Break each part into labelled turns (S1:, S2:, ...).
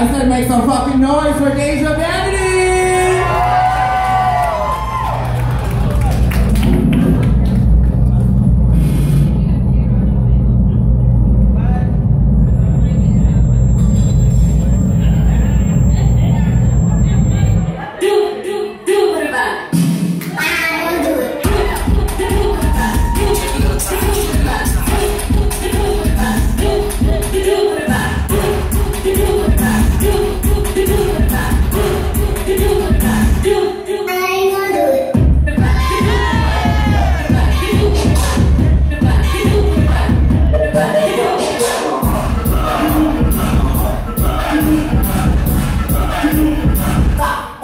S1: I said make some fucking noise for Deja Vanity!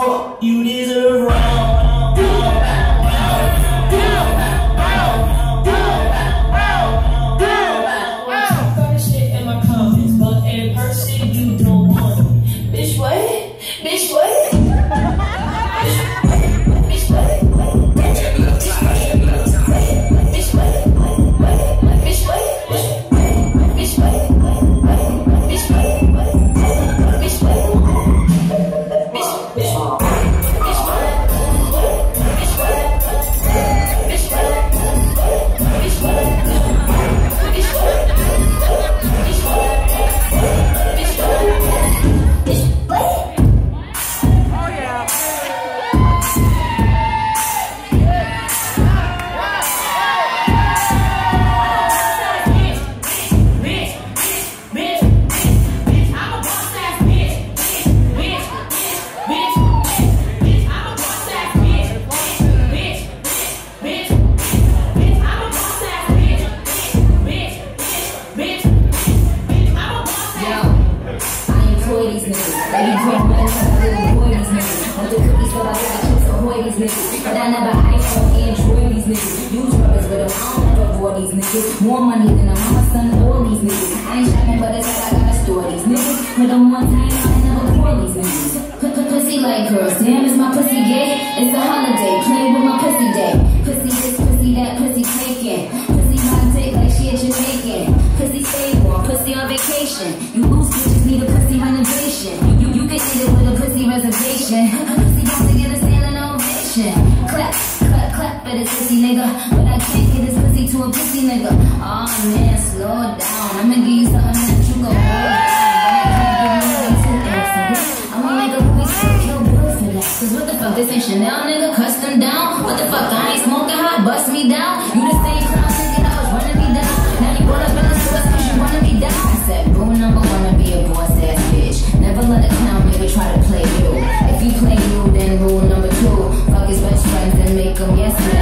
S2: wrong. You deserve wrong. Bitch, what? Bitch, what?
S3: These niggas. More money than a mama, son, all these niggas. I ain't shopping, but it's like I gotta store these niggas. Put them one time, I never call these niggas. Put the pussy like girls. Damn, is my pussy gay? It's a holiday. Playing with my pussy day. Pussy this, pussy that, pussy taken. Pussy my dick like she a Jamaican. Pussy stay pussy on vacation. with a sissy nigga. But I can't get this pussy to a pussy nigga. Aw, oh, man, slow down. I'ma give you something that you go hold Cause what the fuck, this ain't Chanel, nigga, custom down. What the fuck, I ain't smoking hot, bust me down. You the same clown, thinking I was running me down. Now you all up in the source cause you running me down. I said, rule number one, be a boss ass bitch. Never let a clown nigga try to play you. If you play you, then rule number two. Fuck his best friends and make him yes man